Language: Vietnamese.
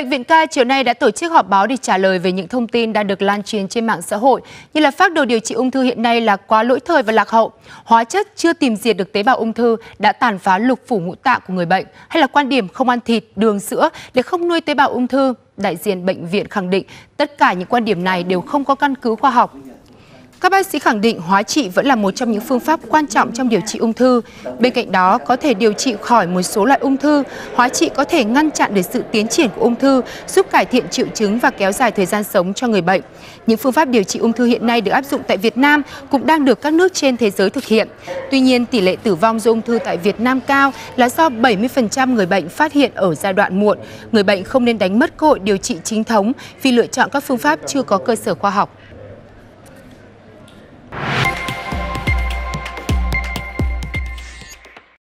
Bệnh viện Ca chiều nay đã tổ chức họp báo để trả lời về những thông tin đang được lan truyền trên mạng xã hội như là phác đồ điều trị ung thư hiện nay là quá lỗi thời và lạc hậu, hóa chất chưa tìm diệt được tế bào ung thư đã tàn phá lục phủ ngũ tạng của người bệnh hay là quan điểm không ăn thịt, đường, sữa để không nuôi tế bào ung thư. Đại diện bệnh viện khẳng định tất cả những quan điểm này đều không có căn cứ khoa học. Các bác sĩ khẳng định hóa trị vẫn là một trong những phương pháp quan trọng trong điều trị ung thư. Bên cạnh đó, có thể điều trị khỏi một số loại ung thư. Hóa trị có thể ngăn chặn được sự tiến triển của ung thư, giúp cải thiện triệu chứng và kéo dài thời gian sống cho người bệnh. Những phương pháp điều trị ung thư hiện nay được áp dụng tại Việt Nam cũng đang được các nước trên thế giới thực hiện. Tuy nhiên, tỷ lệ tử vong do ung thư tại Việt Nam cao là do 70% người bệnh phát hiện ở giai đoạn muộn. Người bệnh không nên đánh mất cơ hội điều trị chính thống vì lựa chọn các phương pháp chưa có cơ sở khoa học.